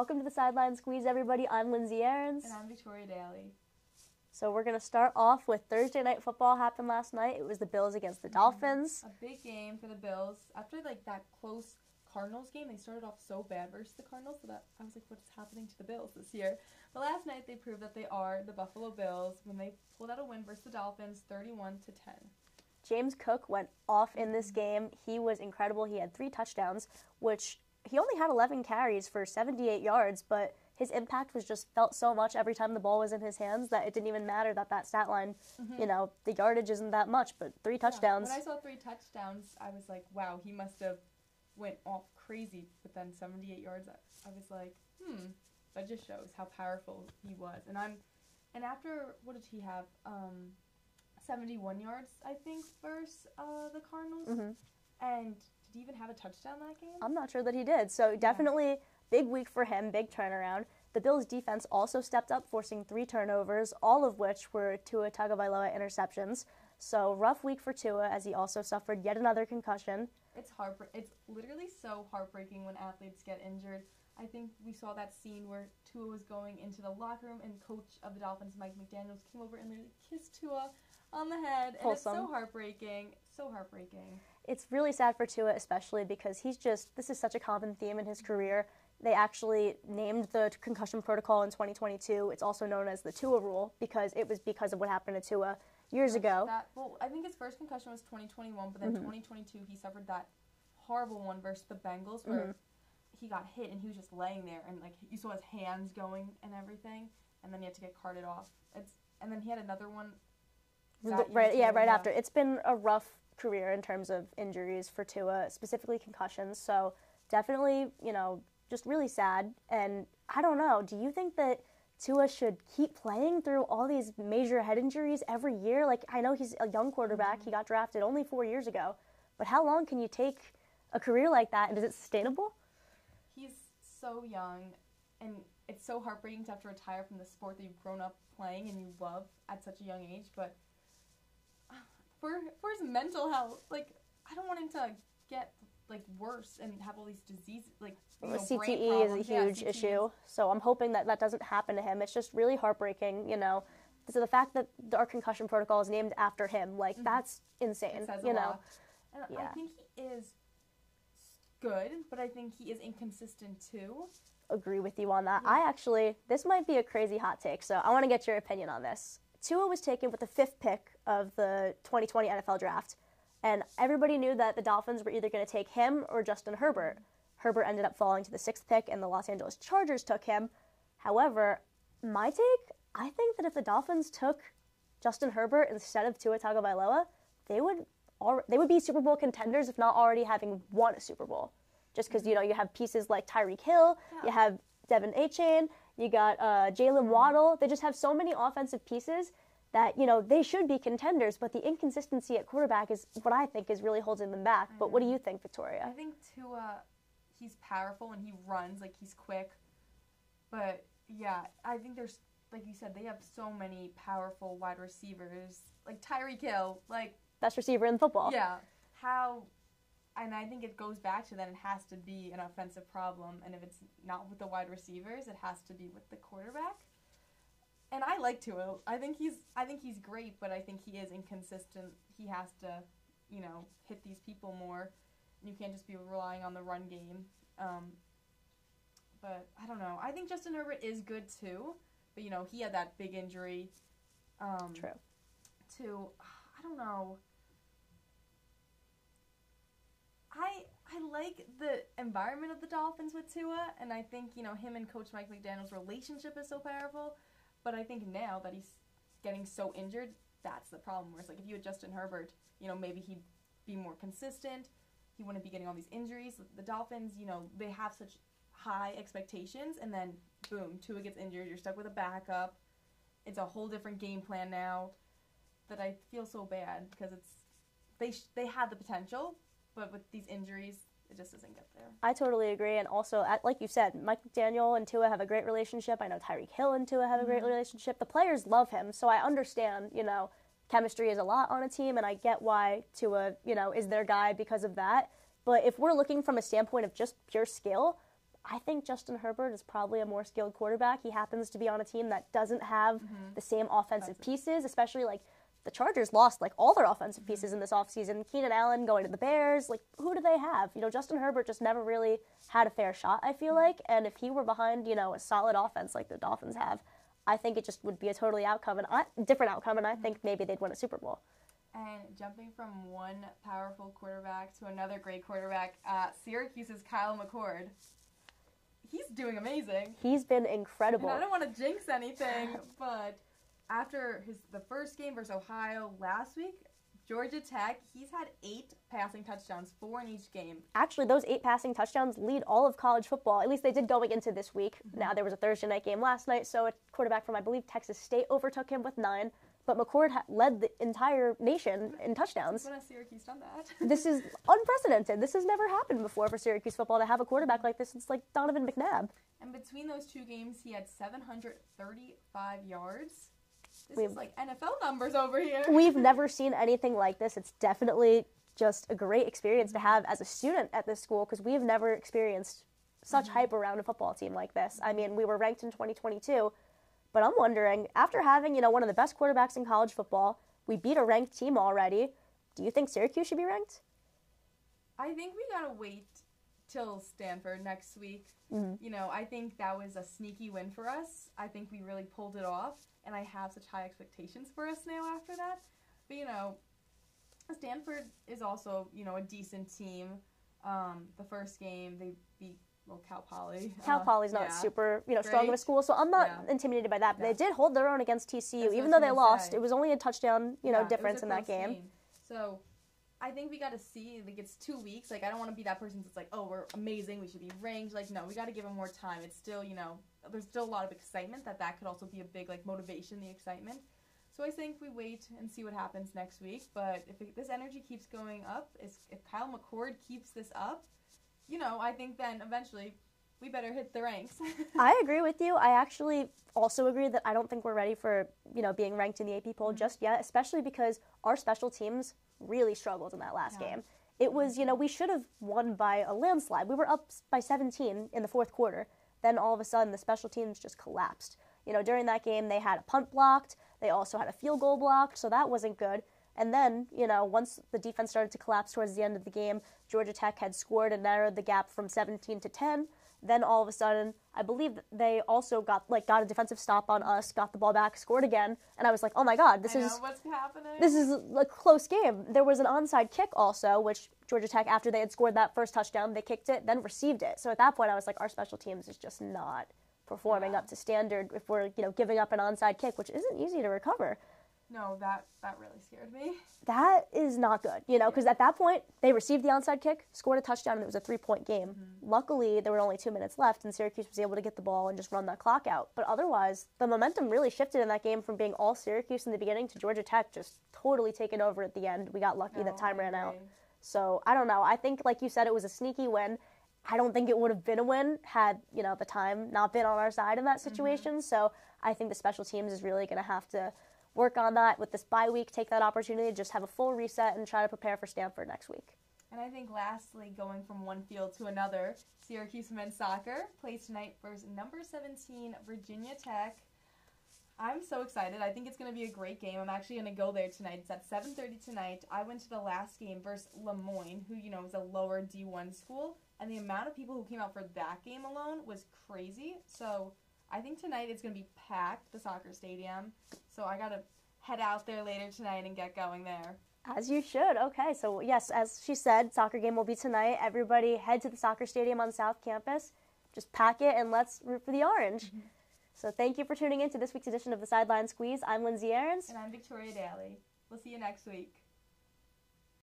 Welcome to the Sideline Squeeze, everybody. I'm Lindsay Aarons. And I'm Victoria Daly. So we're going to start off with Thursday night football happened last night. It was the Bills against the mm-hmm. Dolphins. A big game for the Bills. After like that close Cardinals game, they started off so bad versus the Cardinals so that I was like, what's happening to the Bills this year? But last night they proved that they are the Buffalo Bills when they pulled out a win versus the Dolphins, 31 to 10. James Cook went off in this mm-hmm. game. He was incredible. He had three touchdowns, which he only had 11 carries for 78 yards, but his impact was just felt so much every time the ball was in his hands that it didn't even matter that that stat line, mm-hmm. you know, the yardage isn't that much, but three touchdowns. Yeah, when I saw three touchdowns, I was like, wow, he must have went off crazy. But then 78 yards, I, I was like, hmm, that just shows how powerful he was. And I'm, and after what did he have? Um, 71 yards, I think, versus uh, the Cardinals. Mm-hmm. And did he even have a touchdown that game? I'm not sure that he did. So definitely big week for him, big turnaround. The Bills' defense also stepped up, forcing three turnovers, all of which were Tua Tagovailoa interceptions. So rough week for Tua as he also suffered yet another concussion. It's heartbreak. It's literally so heartbreaking when athletes get injured. I think we saw that scene where Tua was going into the locker room and coach of the Dolphins, Mike McDaniels, came over and literally kissed Tua on the head. And Wholesome. it's so heartbreaking. So heartbreaking. It's really sad for Tua, especially because he's just, this is such a common theme in his career. They actually named the concussion protocol in 2022. It's also known as the Tua rule because it was because of what happened to Tua years ago. That, well, I think his first concussion was 2021, but then mm-hmm. 2022 he suffered that horrible one versus the Bengals where mm-hmm. he got hit and he was just laying there and like you saw his hands going and everything, and then he had to get carted off. It's and then he had another one. Right, yeah, right after. It's been a rough career in terms of injuries for Tua, specifically concussions. So definitely, you know, just really sad. And I don't know, do you think that Tua should keep playing through all these major head injuries every year? Like, I know he's a young quarterback, mm-hmm. he got drafted only four years ago, but how long can you take a career like that and is it sustainable? He's so young, and it's so heartbreaking to have to retire from the sport that you've grown up playing and you love at such a young age, but for for his mental health, like I don't want him to get like worse and have all these diseases like you know, CTE is a huge yeah, issue. So I'm hoping that that doesn't happen to him. It's just really heartbreaking, you know. So the fact that our concussion protocol is named after him, like mm-hmm. that's insane, you know. yeah. I think he is good, but I think he is inconsistent too. Agree with you on that. Yeah. I actually, this might be a crazy hot take, so I want to get your opinion on this. Tua was taken with the fifth pick of the 2020 NFL draft. And everybody knew that the Dolphins were either going to take him or Justin Herbert. Herbert ended up falling to the sixth pick, and the Los Angeles Chargers took him. However, my take, I think that if the Dolphins took Justin Herbert instead of Tua Tagovailoa, they would al- they would be Super Bowl contenders if not already having won a Super Bowl. Just because you know you have pieces like Tyreek Hill, yeah. you have De'Von Achane, you got uh, Jaylen Waddle. They just have so many offensive pieces that you know they should be contenders, but the inconsistency at quarterback is what I think is really holding them back. But what do you think, Victoria? I think Tua, he's powerful and he runs like he's quick, but yeah, I think there's like you said they have so many powerful wide receivers like Tyreek Hill, like best receiver in football. Yeah, how. And I think it goes back to that it has to be an offensive problem, and if it's not with the wide receivers, it has to be with the quarterback and I like Tua. I think he's I think he's great, but I think he is inconsistent. He has to, you know, hit these people more. You can't just be relying on the run game. Um, but I don't know. I think Justin Herbert is good too, but you know he had that big injury. Um, True. To I don't know. I I like the environment of the Dolphins with Tua, and I think you know him and Coach Mike McDaniel's relationship is so powerful. But I think now that he's getting so injured, that's the problem. Where it's like if you had Justin Herbert, you know, maybe he'd be more consistent. He wouldn't be getting all these injuries. The Dolphins, you know, they have such high expectations, and then boom, Tua gets injured. You're stuck with a backup. It's a whole different game plan now. That I feel so bad because it's they sh- they had the potential, but with these injuries, it just doesn't get there. I totally agree, and also, at, like you said, Mike McDaniel and Tua have a great relationship. I know Tyreek Hill and Tua have a great mm-hmm. relationship. The players love him, so I understand. You know, chemistry is a lot on a team, and I get why Tua, you know, is their guy because of that. But if we're looking from a standpoint of just pure skill, I think Justin Herbert is probably a more skilled quarterback. He happens to be on a team that doesn't have the same offensive That's pieces, especially like the Chargers lost like all their offensive mm-hmm. pieces in this offseason. Keenan Allen going to the Bears. Like, who do they have? You know, Justin Herbert just never really had a fair shot, I feel mm-hmm. like. And if he were behind, you know, a solid offense like the Dolphins have, I think it just would be a totally outcome and I, different outcome. And I mm-hmm. think maybe they'd win a Super Bowl. And jumping from one powerful quarterback to another great quarterback, uh, Syracuse's Kyle McCord. He's doing amazing. He's been And incredible. I don't want to jinx anything, but after his the first game versus Ohio last week, Georgia Tech, he's had eight passing touchdowns, four in each game. Actually, those eight passing touchdowns lead all of college football. At least they did going into this week. Mm-hmm. Now, there was a Thursday night game last night, so a quarterback from, I believe, Texas State overtook him with nine. But McCord ha- led the entire nation in touchdowns. When has Syracuse done that? This is unprecedented. This has never happened before for Syracuse football to have a quarterback like this. It's like Donovan McNabb. and between those two games, he had 735 yards. This We've- is like NFL numbers over here. We've never seen anything like this. It's definitely just a great experience to have as a student at this school because we've never experienced such mm-hmm. hype around a football team like this. I mean, we were ranked in 2022, but I'm wondering after having, you know, one of the best quarterbacks in college football, we beat a ranked team already. Do you think Syracuse should be ranked? I think we gotta wait till Stanford next week. Mhm. You know, I think that was a sneaky win for us. I think we really pulled it off, and I have such high expectations for us now after that. But you know, Stanford is also you know a decent team. Um, the first game they beat well Cal Poly. Cal Uh, Poly's not yeah. super, you know, strong of a school, so I'm not Yeah. intimidated by that. But Yeah. they did hold their own against TCU, That's even though they lost. say. It was only a touchdown, you know, difference in that close game. So I think we got to see like it's two weeks. Like I don't want to be that person that's like, oh, we're amazing, we should be ranked. Like no, we got to give them more time. It's still you know there's still a lot of excitement that that could also be a big like motivation, the excitement. So I think we wait and see what happens next week. But if it, this energy keeps going up, if Kyle McCord keeps this up, you know, I think then eventually we better hit the ranks. I agree with you. I actually also agree that I don't think we're ready for, you know, being ranked in the AP poll mm-hmm. just yet, especially because our special teams really struggled in that last Yeah. game. It was, you know, we should have won by a landslide. We were up by 17 in the fourth quarter. Then all of a sudden the special teams just collapsed. You know, during that game they had a punt blocked, they also had a field goal blocked, so that wasn't good. And then, you know, once the defense started to collapse towards the end of the game, Georgia Tech had scored and narrowed the gap from 17 to 10. Then all of a sudden, I believe they also got like got a defensive stop on us, got the ball back, scored again, and I was like, "Oh my god, this I is what's happening. this is a close game." There was an onside kick also, which Georgia Tech after they had scored that first touchdown, they kicked it, then received it. So at that point, I was like, "Our special teams is just not performing Yeah. up to standard if we're, you know, giving up an onside kick, which isn't easy to recover." No, that that really scared me. that is not good, you know, because at that point they received the onside kick, scored a touchdown, and it was a three point game. Mm-hmm. Luckily, there were only two minutes left, and Syracuse was able to get the ball and just run that clock out. But otherwise, the momentum really shifted in that game from being all Syracuse in the beginning to Georgia Tech just totally taking over at the end. We got lucky No, that time ran out. So I don't know. I think, like you said, it was a sneaky win. I don't think it would have been a win had you know the time not been on our side in that mm-hmm. situation. So I think the special teams is really going to have to work on that with this bye week. Take that opportunity to just have a full reset and try to prepare for Stanford next week. And I think lastly, going from one field to another, Syracuse men's soccer plays tonight versus number 17 Virginia Tech. I'm so excited. I think it's going to be a great game. I'm actually going to go there tonight. It's at 7:30 tonight. I went to the last game versus Le Moyne, who you know is a lower D1 school, and the amount of people who came out for that game alone was crazy. So I think tonight it's going to be packed, the soccer stadium. So I got to head out there later tonight and get going there. As you should. Okay, so yes, as she said, soccer game will be tonight. Everybody head to the soccer stadium on South Campus. Just pack it and let's root for the orange. Mm-hmm. So thank you for tuning in to this week's edition of the Sideline Squeeze. I'm Lindsay Aarons. And I'm Victoria Daly. We'll see you next week.